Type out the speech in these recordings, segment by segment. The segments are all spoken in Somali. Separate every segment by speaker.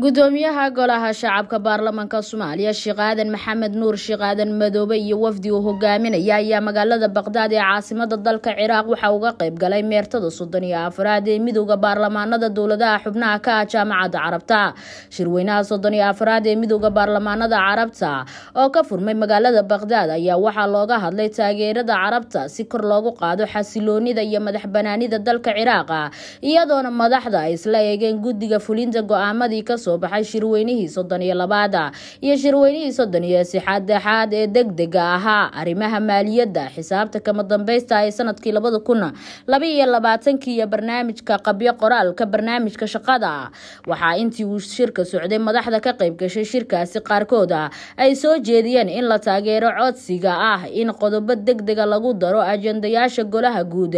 Speaker 1: gudoomiyaha golaha shacabka baarlamaanka soomaaliya sheekh aadan maxamed nuur sheekh aadan madoobe iyo wafdi uu hogaaminaya ayaa magaalada baqdaad ee caasimada dalka ciraaq waxa uga qayb galay meertada soddon iyo afraad ee midooda baarlamaanada dowladaha xubnaha ka ah jaamacadda carabta. Shirweynaha soddon iyo afraad ee midooda baarlamaanada carabta oo ka furmay magaalada baqdaad ayaa waxaa looga hadlay taageerada carabta si kor loogu qaado xasiloonida iyo madax banaanida dalka ciraaqa iyadoona madaxda ay isla eegeen guddiga fulinta go'aamadii soo baxay shirweynihii soddon iyo labaada iyo shirweynihii soddon iyo saddexaad ee degdega ahaa. Arrimaha maaliyadda xisaabta kama dambaysta ee sannadkii labada kun laba iyo labaatankii iyo barnaamijka qabyo qoraalka barnaamijka shaqada. Waxaa intii uu shirka socday madaxda ka qayb gashay shirkaasi qaarkooda ay soo jeediyeen in la taageero codsiga ah in qodobo degdega lagu daro ajendayaasha golaha guud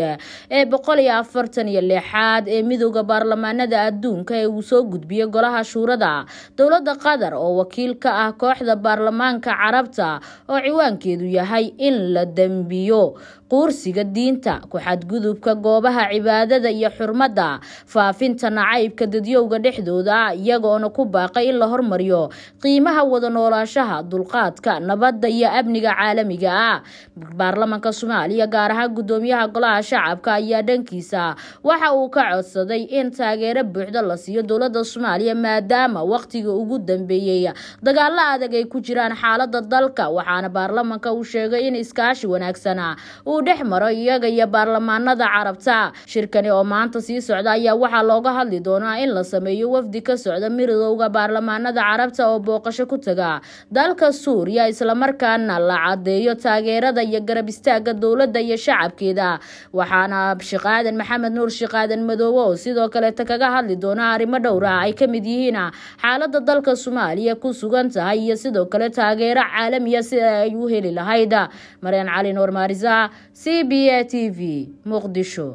Speaker 1: ee boqol iyo afartan iyo lixaad ee midooda baarlamaanada adduunka ee uu soo gudbiyey golaha shuurada dowladda qatar oo wakiil ka ah kooxda baarlamaanka carabta oo ciwaankeedu yahay in la dembiyo. Quursiga diinta ku-xadgudubka goobaha cibaadada iyo xurmadda faafinta nacaybka dadyowga dhexdooda iyagoona ku baaqay in la hormariyo qiimaha wada noolaashaha dulqaadka nabadda iyo amniga caalamiga ah. Baarlamaanka soomaaliya gaar ahaan gudoomiyaha golaha shacabka ayaa dhankiisa waxa uu ka codsaday in taageero buuxda la siiyo dowladda soomaaliya maadaama waqtiga ugu dambeeyey dagaalo adag ay ku jiraan xaalada dalka waxaana baarlamaanka uu sheegay in iskaashi wanaagsana uu dhex maro iyaga iyo baarlamaanada carabta. Shirkani oo maanta sii socda ayaa waxaa looga hadli doonaa in la sameeyo wafdi ka socda miridowga baarlamaanada carabta oo booqasho ku taga. Dalka suuriya islamarkaana la cadeeyo taageerada iyo garab istaaga dowladda iyo shacabkeeda. Waxaana sheekh aadan maxamed nuur sheekh aadan madoobe oo sidoo kaleeta kaga hadli doona arrimo dhowra ay ka mid yihiin xaalada dalka soomaaliya ku sugan tahay iyo sidoo kale taageero caalamiya si ay u heli lahayd. Maryan cali nuur maarisa c b a t v muqdisho